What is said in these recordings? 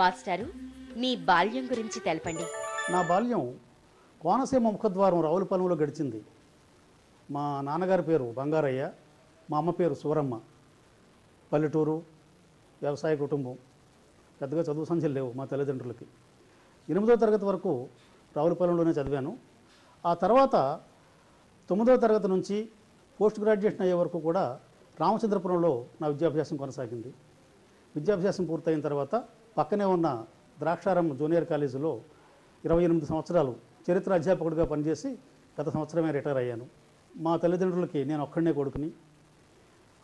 మాస్టారు మీ బాల్యం గురించి తెలపండి. నా బాల్యం కోనసీమ ముఖద్వారం రావులపాలెంలో గడిచింది. మా నాన్నగారి పేరు బంగారయ్య మా అమ్మ పేరు సూరమ్మ పల్లెటూరు వ్యవసాయ కుటుంబం పెద్దగా చదువు సంఖ్యలు లేవు మా తల్లిదండ్రులకి. ఎనిమిదో తరగతి వరకు రావులపాలెంలోనే చదివాను. ఆ తర్వాత తొమ్మిదో తరగతి నుంచి పోస్ట్ గ్రాడ్యుయేషన్ అయ్యే వరకు కూడా రామచంద్రపురంలో నా విద్యాభ్యాసం కొనసాగింది. విద్యాభ్యాసం పూర్తయిన తర్వాత పక్కనే ఉన్న ద్రాక్షారం జూనియర్ కాలేజీలో ఇరవై ఎనిమిది సంవత్సరాలు చరిత్ర అధ్యాపకుడిగా పనిచేసి గత సంవత్సరమే రిటైర్ అయ్యాను. మా తల్లిదండ్రులకి నేను ఒక్కడనే కొడుకుని.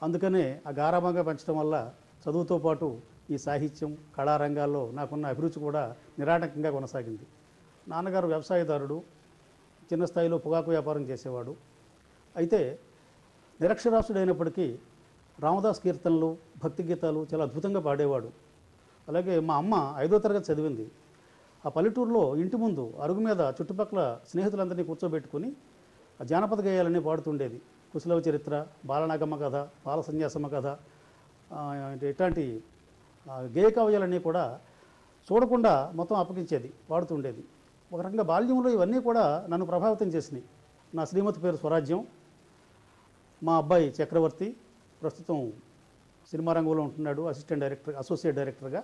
అందుకనే ఆ గారాభంగా పెంచడం వల్ల చదువుతో పాటు ఈ సాహిత్యం కళారంగాల్లో నాకున్న అభిరుచి కూడా నిరాటంకంగా కొనసాగింది. నాన్నగారు వ్యవసాయదారుడు చిన్న స్థాయిలో పొగాకు వ్యాపారం చేసేవాడు. అయితే నిరక్షరాస్యుడైనప్పటికీ రామదాస్ కీర్తనలు భక్తి గీతాలు చాలా అద్భుతంగా పాడేవాడు. అలాగే మా అమ్మ ఐదో తరగతి చదివింది. ఆ పల్లెటూరులో ఇంటి ముందు అరుగు మీద చుట్టుపక్కల స్నేహితులందరినీ కూర్చోబెట్టుకుని ఆ జానపద గేయాలన్నీ పాడుతుండేది. కుశలవ చరిత్ర బాలనాగమ్మ కథ బాల సన్యాసమ్మ కథ ఇట్లాంటి గేయ కావ్యాలన్నీ కూడా చూడకుండా మొత్తం అప్పగించేది పాడుతుండేది. ఒక రకంగా బాల్యంలో ఇవన్నీ కూడా నన్ను ప్రభావితం చేసినాయి. నా శ్రీమతి పేరు స్వరాజ్యం మా అబ్బాయి చక్రవర్తి ప్రస్తుతం సినిమా రంగంలో ఉంటున్నాడు అసిస్టెంట్ డైరెక్టర్ అసోసియేట్ డైరెక్టర్గా.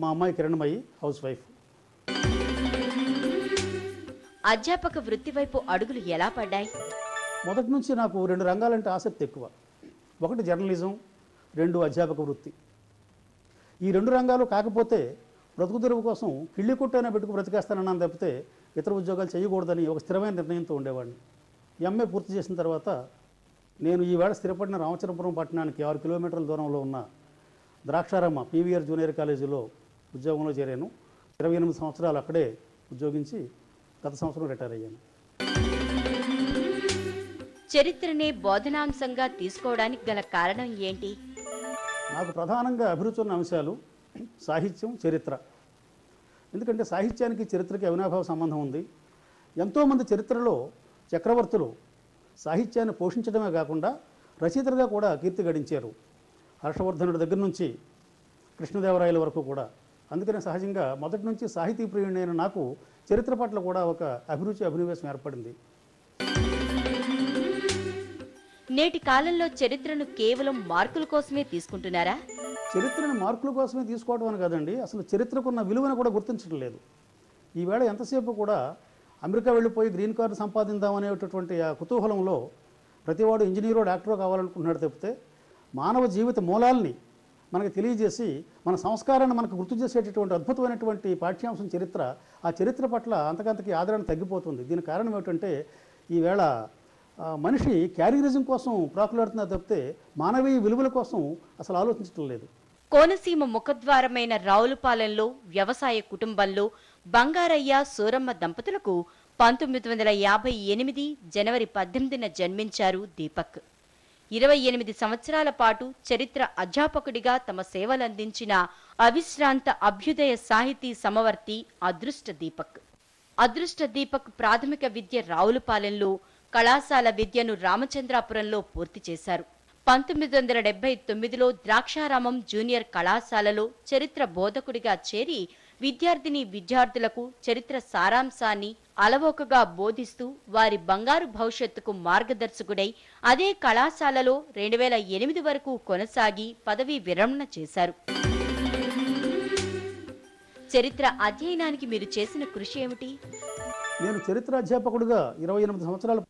మా అమ్మాయి కిరణ్మయి హౌస్ వైఫ్. అధ్యాపక వృత్తి వైపు అడుగులు ఎలా పడ్డాయి? మొదటి నుంచి నాకు రెండు రంగాలంటే ఆసక్తి ఎక్కువ. ఒకటి జర్నలిజం రెండు అధ్యాపక వృత్తి. ఈ రెండు రంగాలు కాకపోతే బ్రతుకు తెరువు కోసం కిళ్ళి కొట్టైనా పెట్టుకు బ్రతికేస్తానన్నాను తప్పితే ఇతర ఉద్యోగాలు చేయకూడదని ఒక స్థిరమైన నిర్ణయంతో ఉండేవాడిని. ఎంఏ పూర్తి చేసిన తర్వాత నేను ఈవేళ స్థిరపడిన రామచంద్రపురం పట్టణానికి ఆరు కిలోమీటర్ల దూరంలో ఉన్న ద్రాక్షారామ పీవీఆర్ జూనియర్ కాలేజీలో ఉద్యోగంలో చేరాను. ఇరవై ఎనిమిది సంవత్సరాలు అక్కడే ఉద్యోగించి గత సంవత్సరం రిటైర్ అయ్యాను. చరిత్రనే బోధనాంశంగా తీసుకోవడానికి గల కారణం ఏంటి? నాకు ప్రధానంగా అభిరుచి ఉన్న అంశాలు సాహిత్యం చరిత్ర. ఎందుకంటే సాహిత్యానికి చరిత్రకి అవినాభావ సంబంధం ఉంది. ఎంతోమంది చరిత్రలో చక్రవర్తులు సాహిత్యాన్ని పోషించడమే కాకుండా రచయితలుగా కూడా కీర్తి గడించారు. హర్షవర్ధనుడి దగ్గర నుంచి కృష్ణదేవరాయల వరకు కూడా. అందుకనే సహజంగా మొదటి నుంచి సాహితీ ప్రియుడైన నాకు చరిత్ర పట్ల కూడా ఒక అభిరుచి అభినివేశం ఏర్పడింది. నేటి కాలంలో చరిత్రను కేవలం మార్కుల కోసమే తీసుకుంటున్నారా? చరిత్రను మార్కుల కోసమే తీసుకోవడం అని కాదండి అసలు చరిత్రకున్న విలువను కూడా గుర్తించడం లేదు ఈవేళ ఎంతసేపు కూడా అమెరికా వెళ్ళిపోయి గ్రీన్ కార్డు సంపాదిందామనేటటువంటి ఆ కుతూహలంలో ప్రతివాడు ఇంజనీరో డాక్టరో కావాలనుకుంటున్నాడు తప్పితే మానవ జీవిత మూలాల్ని మనకు తెలియజేసి మన సంస్కారాన్ని మనకు గుర్తు చేసేటటువంటి అద్భుతమైనటువంటి పాఠ్యాంశం చరిత్ర ఆ చరిత్ర పట్ల అంతకంతకి ఆదరణ తగ్గిపోతుంది. దీని కారణం ఏమిటంటే ఈవేళ మనిషి క్యారియరిజం కోసం ప్రాకులాడుతున్నా తప్పితే మానవీయ విలువల కోసం అసలు ఆలోచించడం లేదు. కోనసీమ ముఖద్వారమైన రావులపాలెంలో వ్యవసాయ కుటుంబంలో బంగారయ్య సూరమ్మ దంపతులకు పంతొమ్మిది వందల యాభై ఎనిమిది జనవరి పద్దెనిమిదిన జన్మించారు దీపక్. ఇరవై ఎనిమిది సంవత్సరాల పాటు చరిత్ర అధ్యాపకుడిగా తమ సేవలందించిన అవిశ్రాంత అభ్యుదయ సాహితీ సమవర్తి అదృష్ట దీపక్. అదృష్ట దీపక్ ప్రాథమిక విద్య రావులపాలెంలో కళాశాల విద్యను రామచంద్రాపురంలో పూర్తి చేశారు. పంతొమ్మిది వందల డెబ్బై తొమ్మిదిలో ద్రాక్షారామం జూనియర్ కళాశాలలో చరిత్ర బోధకుడిగా చేరి విద్యార్థిని విద్యార్థులకు చరిత్ర సారాంశాన్ని అలవోకగా బోధిస్తూ వారి బంగారు భవిష్యత్తుకు మార్గదర్శకుడై అదే కళాశాలలో రెండు వేల ఎనిమిది వరకు కొనసాగి పదవీ విరమణ చేశారు. చరిత్ర అధ్యయనానికి మీరు చేసిన కృషి ఏమిటి? నేను చరిత్ర అధ్యాపకుడిగా ఇరవై ఎనిమిది సంవత్సరాలు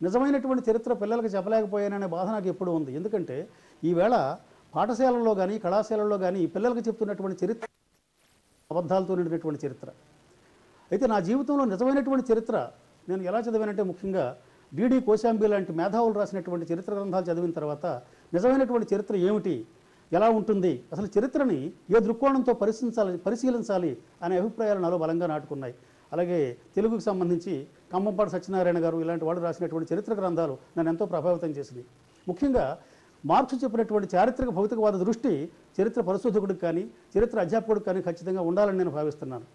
నిజమైనటువంటి చరిత్ర పిల్లలకు చెప్పలేకపోయాననే బాధ నాకు ఎప్పుడు ఉంది. ఎందుకంటే ఈవేళ పాఠశాలల్లో కానీ కళాశాలల్లో కానీ పిల్లలకు చెప్తున్నటువంటి చరిత్ర అబద్ధాలతో నిండినటువంటి చరిత్ర. అయితే నా జీవితంలో నిజమైనటువంటి చరిత్ర నేను ఎలా చదివానంటే ముఖ్యంగా డిడి కోశాంబి లాంటి మేధావులు రాసినటువంటి చరిత్ర గ్రంథాలు చదివిన తర్వాత నిజమైనటువంటి చరిత్ర ఏమిటి? ఎలా ఉంటుంది? అసలు చరిత్రని ఏ దృక్కోణంతో పరిశీలించాలి పరిశీలించాలి అనే అభిప్రాయాలు నాలో బలంగా నాటుకున్నాయి. అలాగే తెలుగుకు సంబంధించి కమ్మంపాటి సత్యనారాయణ గారు ఇలాంటి వాళ్ళు రాసినటువంటి చరిత్ర గ్రంథాలు నన్ను ఎంతో ప్రభావితం చేసింది ముఖ్యంగా మార్క్స్ చెప్పినటువంటి చారిత్రక భౌతికవాద దృష్టి చరిత్ర పరిశోధకుడికి కానీ చరిత్ర అధ్యాపకుడికి కానీ ఖచ్చితంగా ఉండాలని నేను భావిస్తున్నాను.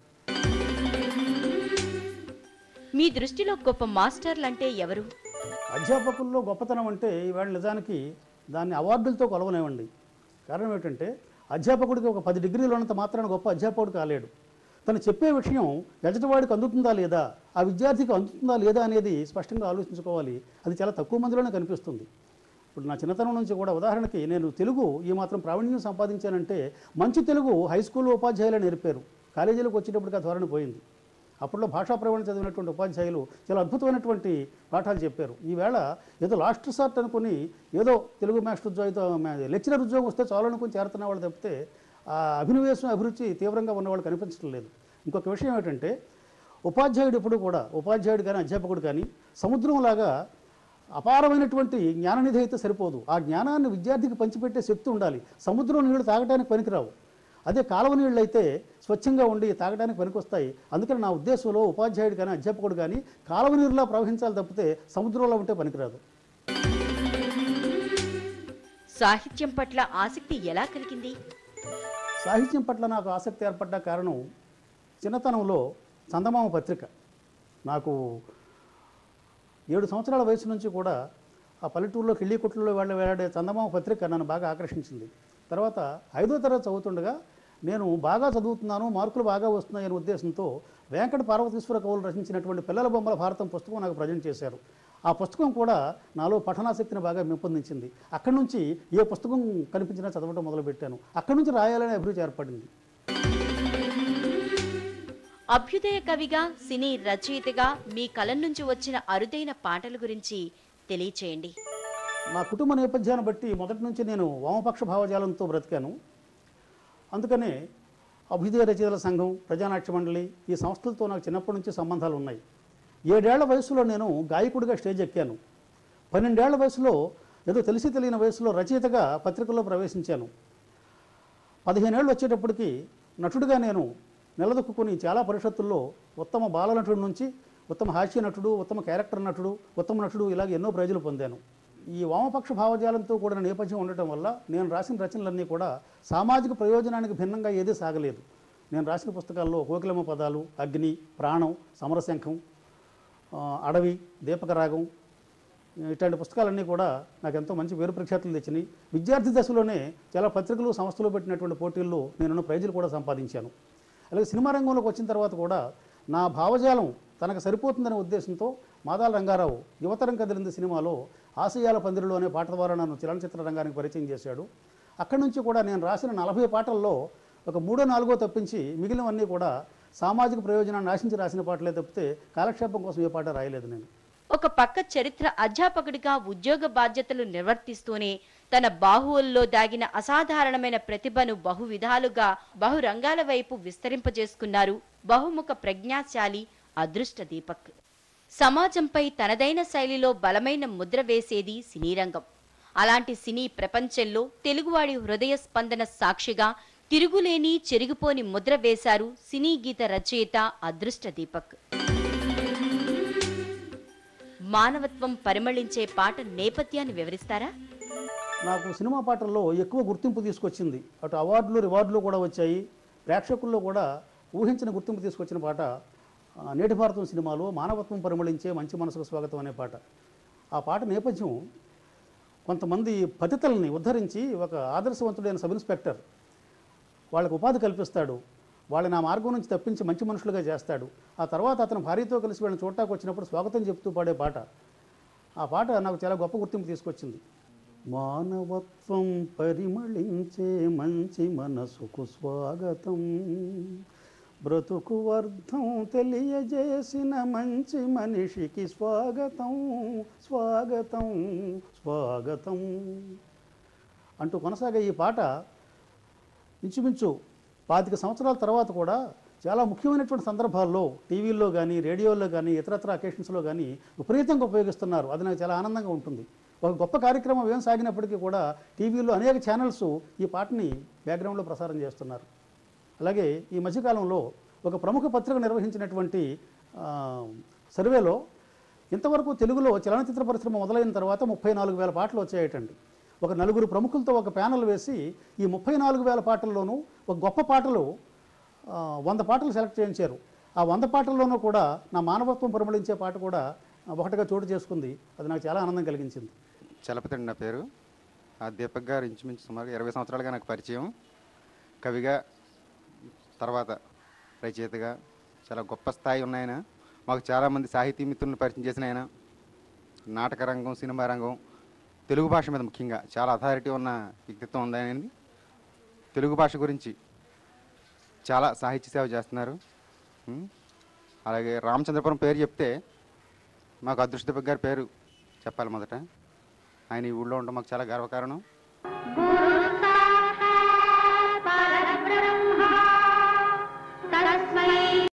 మీ దృష్టిలో గొప్ప మాస్టర్లంటే ఎవరు? అధ్యాపకుల్లో గొప్పతనం అంటే ఈవేళ నిజానికి దాన్ని అవార్డులతో కొలవలేమండి. కారణం ఏంటంటే అధ్యాపకుడికి ఒక పది డిగ్రీలు ఉన్నంత మాత్రాన గొప్ప అధ్యాపకుడు కాలేడు. తను చెప్పే విషయం ఎదుటివాడికి అందుతుందా లేదా ఆ విద్యార్థికి అందుతుందా లేదా అనేది స్పష్టంగా ఆలోచించుకోవాలి. అది చాలా తక్కువ మందిలోనే కనిపిస్తుంది. ఇప్పుడు నా చిన్నతనం నుంచి కూడా ఉదాహరణకి నేను తెలుగు ఈ మాత్రం ప్రావీణ్యం సంపాదించానంటే మంచి తెలుగు హై స్కూల్ ఉపాధ్యాయులు నేర్పారు. కాలేజీలకు వచ్చేటప్పటికి ఆ ధోరణి పోయింది. అప్పట్లో భాషా ప్రవణం చదివినటువంటి ఉపాధ్యాయులు చాలా అద్భుతమైనటువంటి పాఠాలు చెప్పారు. ఈవేళ ఏదో లాస్ట్ సార్ట్ అనుకుని ఏదో తెలుగు మాస్టర్ ఉద్యోగం లెక్చరర్ ఉద్యోగం వస్తే చాలనుకుని చేరుతున్న వాళ్ళు తప్పితే ఆ అభినవేశం అభిరుచి తీవ్రంగా ఉన్నవాళ్ళు కనిపించడం లేదు. ఇంకొక విషయం ఏంటంటే ఉపాధ్యాయుడు ఎప్పుడు కూడా ఉపాధ్యాయుడు కానీ అధ్యాపకుడు కానీ సముద్రంలాగా అపారమైనటువంటి జ్ఞాననిధి అయితే సరిపోదు. ఆ జ్ఞానాన్ని విద్యార్థికి పంచిపెట్టే శక్తి ఉండాలి. సముద్రం నీళ్ళు తాగడానికి పనికిరావు. అదే కాలువ నీళ్ళు అయితే స్వచ్ఛంగా ఉండి తాగడానికి పనికొస్తాయి. అందుకని నా ఉద్దేశంలో ఉపాధ్యాయుడు కానీ అధ్యాపకుడు కానీ కాలువ నీరులా ప్రవహించాలి తప్పితే సముద్రంలో ఉంటే పనికిరాదు. సాహిత్యం పట్ల ఆసక్తి ఎలా కలిగింది? సాహిత్యం పట్ల నాకు ఆసక్తి ఏర్పడ్డ కారణం చిన్నతనంలో చందమామ పత్రిక. నాకు ఏడు సంవత్సరాల వయసు నుంచి కూడా ఆ పల్లెటూరులో కిళ్ళీ కొట్లలో వాళ్ళ వేలాడే చందమామ పత్రిక నన్ను బాగా ఆకర్షించింది. తర్వాత ఐదో తరగతి చదువుతుండగా నేను బాగా చదువుతున్నాను మార్కులు బాగా వస్తున్నాయనే ఉద్దేశంతో వెంకట పార్వతీశ్వర కవులు రచించినటువంటి పిల్లల బొమ్మల భారతం పుస్తకం నాకు ప్రజెంట్ చేశారు. ఆ పుస్తకం కూడా నాలో పఠనాసక్తిని బాగా పెంపొందించింది. అక్కడి నుంచి ఏ పుస్తకం కనిపించినా చదవడం మొదలుపెట్టాను. అక్కడి నుంచి రాయాలనే అభిరుచి ఏర్పడింది. అభ్యుదయ కవిగా సినీ రచయితగా మీ కలం నుంచి వచ్చిన అరుదైన పాటల గురించి తెలియచేయండి. మా కుటుంబ నేపథ్యాన్ని బట్టి మొదటి నుంచి నేను వామపక్ష భావజాలంతో బ్రతికాను. అందుకనే అభ్యుదయ రచయితల సంఘం ప్రజానాట్య మండలి ఈ సంస్థలతో నాకు చిన్నప్పటి నుంచి సంబంధాలు ఉన్నాయి. ఏడేళ్ళ వయసులో నేను గాయకుడిగా స్టేజ్ ఎక్కాను. పన్నెండేళ్ళ వయసులో ఏదో తెలిసి తెలియని వయసులో రచయితగా పత్రికల్లో ప్రవేశించాను. పదిహేనేళ్ళు వచ్చేటప్పటికి నటుడిగా నేను నిలదొక్కుని చాలా పరిషత్తుల్లో ఉత్తమ బాల నటుడి నుంచి ఉత్తమ హాస్య నటుడు ఉత్తమ క్యారెక్టర్ నటుడు ఉత్తమ నటుడు ఇలాగ ఎన్నో ప్రైజులు పొందాను. ఈ వామపక్ష భావజాలంతో కూడిన నేపథ్యం ఉండటం వల్ల నేను రాసిన రచనలన్నీ కూడా సామాజిక ప్రయోజనానికి భిన్నంగా ఏదీ సాగలేదు. నేను రాసిన పుస్తకాల్లో కోకిలమ్మ పదాలు అగ్ని ప్రాణం సమరశంఖం అడవి దీపకరాగం ఇట్లాంటి పుస్తకాలన్నీ కూడా నాకు ఎంతో మంచి పేరు ప్రఖ్యాతులు తెచ్చినాయి విద్యార్థి దశలోనే చాలా పత్రికలు సంస్థలు పెట్టినటువంటి పోటీల్లో నేను ప్రైజులు కూడా సంపాదించాను. అలాగే సినిమా రంగంలోకి వచ్చిన తర్వాత కూడా నా భావజాలం తనకు సరిపోతుందనే ఉద్దేశంతో మాదాల రంగారావు యువతరం కదిలింది సినిమాలో ఆశయాల పందిరిలో అనే పాట ద్వారా నన్ను చలనచిత్ర రంగానికి పరిచయం చేశాడు. అక్కడి నుంచి కూడా నేను రాసిన నలభై పాటల్లో ఒక మూడో నాలుగో తప్పించి మిగిలినవన్నీ కూడా సామాజిక ప్రయోజనాన్ని ఆశించి రాసిన పాటలే తప్పితే కాలక్షేపం కోసం ఏ పాట రాయలేదు నేను. ఒక పక్క చరిత్ర అధ్యాపకుడిగా ఉద్యోగ బాధ్యతలు నిర్వర్తిస్తూనే తన బాహువుల్లో దాగిన అసాధారణమైన ప్రతిభను బహు విధాలుగా వైపు విస్తరింపజేసుకున్నారు బహుముఖ ప్రజ్ఞాశాలి అదృష్ట దీపక్. సమాజంపై తనదైన శైలిలో బలమైన ముద్ర వేసేది సినీ రంగం. అలాంటి సినీ ప్రపంచంలో తెలుగువాడి హృదయ స్పందన సాక్షిగా తిరుగులేని చెరిగిపోని ముద్ర వేశారు సినీ గీత రచయిత అదృష్ట దీపక్. మానవత్వం పరిమళించే పాట నేపథ్యాన్ని వివరిస్తారా? నాకు సినిమా పాటల్లో ఎక్కువ గుర్తింపు తీసుకొచ్చింది. అటు అవార్డులు రివార్డులు కూడా వచ్చాయి. ప్రేక్షకుల్లో కూడా ఊహించిన గుర్తింపు తీసుకొచ్చిన పాట నేటి భారతం సినిమాలో మానవత్వం పరిమళించే మంచి మనసుకు స్వాగతం అనే పాట. ఆ పాట నేపథ్యం కొంతమంది పతితల్ని ఉద్ధరించి ఒక ఆదర్శవంతుడైన సబ్ ఇన్స్పెక్టర్ వాళ్ళకు ఉపాధి కల్పిస్తాడు. వాళ్ళని ఆ మార్గం నుంచి తప్పించి మంచి మనుషులుగా చేస్తాడు. ఆ తర్వాత అతను భార్యతో కలిసి వీళ్ళని చూడటానికి వచ్చినప్పుడు స్వాగతం చెప్తూ పాడే పాట. ఆ పాట నాకు చాలా గొప్ప గుర్తింపు తీసుకొచ్చింది. మానవత్వం పరిమళించే మంచి మనసుకు స్వాగతం. బ్రతుకు అర్థం తెలియజేసిన మంచి మనిషికి స్వాగతం. స్వాగతం స్వాగతం. అంటూ కొనసాగే ఈ పాట ఇంచుమించు పాతిక సంవత్సరాల తర్వాత కూడా చాలా ముఖ్యమైనటువంటి సందర్భాల్లో టీవీల్లో కానీ రేడియోల్లో కానీ ఇతరత్ర అకేషన్స్లో కానీ విపరీతంగా ఉపయోగిస్తున్నారు. అది నాకు చాలా ఆనందంగా ఉంటుంది. ఒక గొప్ప కార్యక్రమం ఏం సాగినప్పటికీ కూడా టీవీలో అనేక ఛానల్స్ ఈ పాటని బ్యాక్గ్రౌండ్లో ప్రసారం చేస్తున్నారు. అలాగే ఈ మధ్యకాలంలో ఒక ప్రముఖ పత్రిక నిర్వహించినటువంటి సర్వేలో ఇంతవరకు తెలుగులో చలనచిత్ర పరిశ్రమ మొదలైన తర్వాత ముప్పై నాలుగు వేల పాటలు వచ్చాయటండి. ఒక నలుగురు ప్రముఖులతో ఒక ప్యానల్ వేసి ఈ ముప్పై నాలుగు వేల పాటల్లోనూ ఒక గొప్ప పాటలు వంద పాటలు సెలెక్ట్ చేయించారు. ఆ వంద పాటల్లోనూ కూడా నా మానవత్వం పరిమళించే పాట కూడా ఒకటిగా చోటు చేసుకుంది. అది నాకు చాలా ఆనందం కలిగించింది. చలపతి అండి నా పేరు. ఆ దీపక్ గారు ఇంచుమించు సుమారు ఇరవై సంవత్సరాలుగా నాకు పరిచయం. కవిగా తర్వాత రచయితగా చాలా గొప్ప స్థాయి ఉన్నాయన. మాకు చాలామంది సాహితీ మిత్రులను పరిచయం చేసిన ఆయన. నాటక రంగం సినిమా రంగం తెలుగు భాష మీద ముఖ్యంగా చాలా అథారిటీ ఉన్న వ్యక్తిత్వం ఉందనేది తెలుగు భాష గురించి చాలా సాహిత్య సేవ చేస్తున్నారు. అలాగే రామచంద్రపురం పేరు చెప్తే మాకు అదృష్ట గారి పేరు చెప్పాలి మొదట. ఆయన ఈ ఊళ్ళో ఉండడం మాకు చాలా గర్వకారణం.